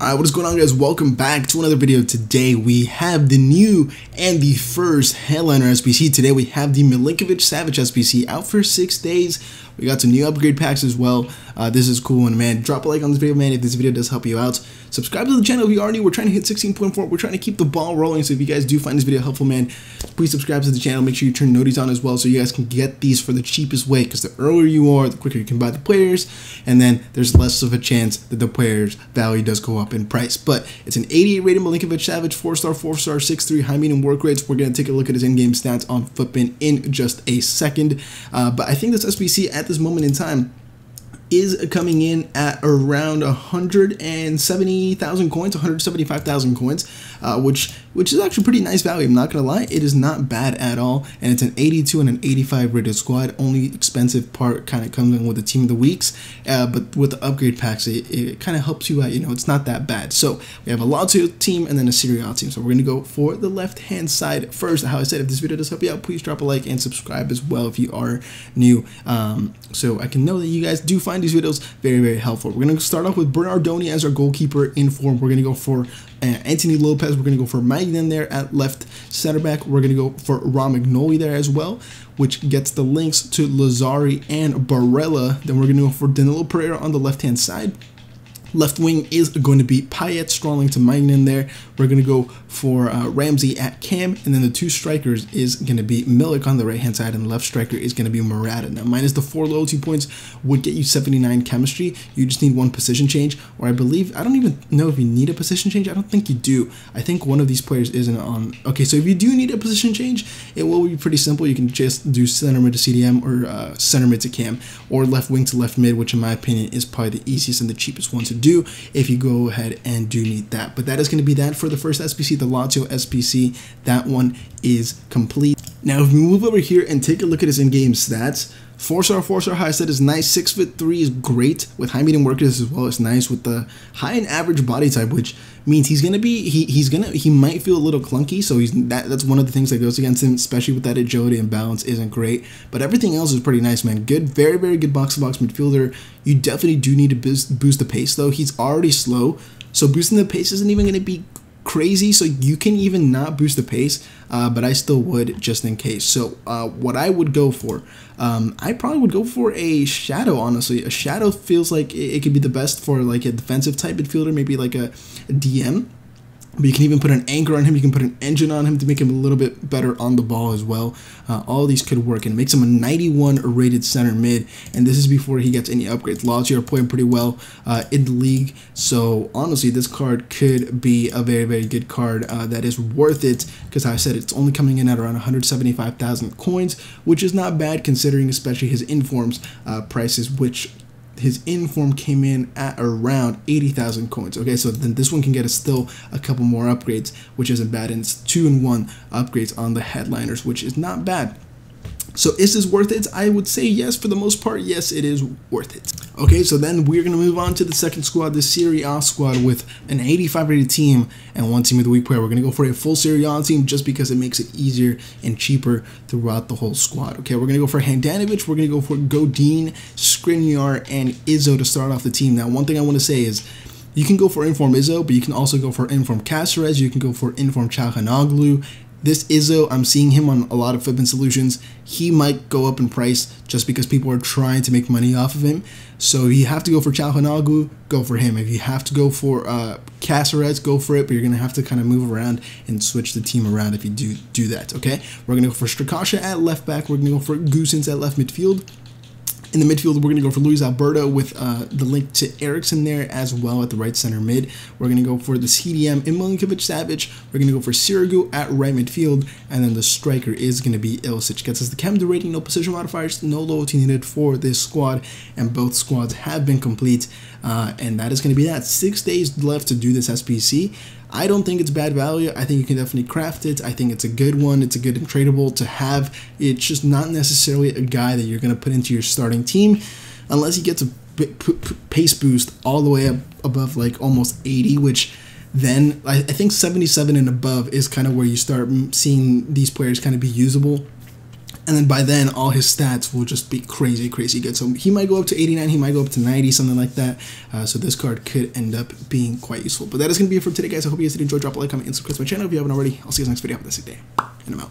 Alright, what is going on guys? Welcome back to another video. Today we have the new and the first headliner SBC. Today we have the Milinkovic Savic SBC out for six days. We got some new upgrade packs as well. Uh, this is cool and man, drop a like on this video man if this video does help you out. Subscribe to the channel if you are new. We're trying to hit 16.4. We're trying to keep the ball rolling. So if you guys do find this video helpful man, please subscribe to the channel. Make sure you turn notifications on as well so you guys can get these for the cheapest way because the earlier you are, the quicker you can buy the players and then there's less of a chance that the player's value does go up in price. But it's an 88 rated Milinkovic Savic, 4-star, 4-star, 6-3 high medium work rates. We're going to take a look at his in-game stats on FUTBIN in just a second. Uh, but I think this SBC at this moment in time is coming in at around 170,000 coins, 175,000 coins, uh, which which is actually pretty nice value. I'm not gonna lie, it is not bad at all, and it's an 82 and an 85 rated squad. Only expensive part kind of comes in with the team of the weeks, uh, but with the upgrade packs, it, it kind of helps you out. You know, it's not that bad. So we have a Lazio team and then a Serie A team. So we're gonna go for the left hand side first. How I said, if this video does help you out, please drop a like and subscribe as well if you are new, um, so I can know that you guys do find these videos very, very helpful. We're going to start off with Bernardoni as our goalkeeper in form. We're going to go for uh, Anthony Lopes. We're going to go for Maignan there at left center back. We're going to go for Romagnoli there as well, which gets the links to Lazzari and Barella. Then we're going to go for Danilo Pereira on the left-hand side. Left wing is going to be Payet strolling to Maignan there. We're going to go for uh, Ramsey at cam, and then the two strikers is going to be Milik on the right hand side, and left striker is going to be Morata. Now, minus the four loyalty points would get you 79 chemistry. You just need one position change, or I believe, I don't even know if you need a position change. I don't think you do. I think one of these players isn't on. Okay, so if you do need a position change, it will be pretty simple. You can just do center mid to CDM or uh, center mid to cam, or left wing to left mid, which in my opinion is probably the easiest and the cheapest one to do if you go ahead and do need that. But that is going to be that for the first SBC, the Lazio SBC. That one is complete. Now, if we move over here and take a look at his in-game stats, Four star, four star high set is nice. Six foot three is great with high medium work as well. It's nice with the high and average body type, which means he's gonna be he, he's gonna he might feel a little clunky. So he's that that's one of the things that goes against him, especially with that agility and balance isn't great. But everything else is pretty nice, man. Good, very very good box to box midfielder. You definitely do need to boost boost the pace though. He's already slow, so boosting the pace isn't even gonna be crazy, so you can even not boost the pace, uh, but I still would just in case. So uh, what I would go for, um, I probably would go for a shadow. Honestly, a shadow feels like it, it could be the best for like a defensive type midfielder, maybe like a, a DM. But you can even put an anchor on him. You can put an engine on him to make him a little bit better on the ball as well. Uh, all these could work and it makes him a 91 rated center mid. And this is before he gets any upgrades. Lazio are playing pretty well uh, in the league. So honestly, this card could be a very, very good card uh, that is worth it. Because I said it's only coming in at around 175,000 coins, which is not bad considering especially his informs uh, prices, which his inform came in at around 80,000 coins. Okay, so then this one can get us still a couple more upgrades, which isn't bad. And it's two and one upgrades on the headliners, which is not bad. So is this worth it? I would say yes, for the most part, yes, it is worth it. Okay, so then we're going to move on to the second squad, the Serie A squad with an 85 rated team and one team of the week player. We're going to go for a full Serie A team just because it makes it easier and cheaper throughout the whole squad. Okay, we're going to go for Handanovic, we're going to go for Godin, Skriniar, and Izzo to start off the team. Now, one thing I want to say is you can go for Inform Izzo, but you can also go for Inform Caceres, you can go for Inform Calhanoglu, this Izzo, I'm seeing him on a lot of flipping solutions. He might go up in price just because people are trying to make money off of him. So if you have to go for Calhanoglu, go for him. If you have to go for uh, Caceres, go for it. But you're going to have to kind of move around and switch the team around if you do do that, okay? We're going to go for Strakosha at left back. We're going to go for Gosens at left midfield. In the midfield, we're going to go for Luis Alberto with uh, the link to Eriksen there as well at the right center mid. We're going to go for the CDM in Milinkovic Savic. We're going to go for Sirigu at right midfield. And then the striker is going to be Ilicic. Gets us the chem rating, no position modifiers, no loyalty needed for this squad. And both squads have been complete. Uh, and that is going to be that. Six days left to do this SBC. I don't think it's bad value. I think you can definitely craft it. I think it's a good one. It's a good tradable to have. It's just not necessarily a guy that you're going to put into your starting team unless he gets a pace boost all the way up above like almost 80, which then I, think 77 and above is kind of where you start seeing these players kind of be usable and then by then all his stats will just be crazy crazy good. So he might go up to 89 he might go up to 90 something like that. Uh, so this card could end up being quite useful. But that is going to be it for today guys. I hope you guys did enjoy. Drop a like comment and subscribe to my channel if you haven't already. I'll see you guys next video. Have a nice day. And i'm out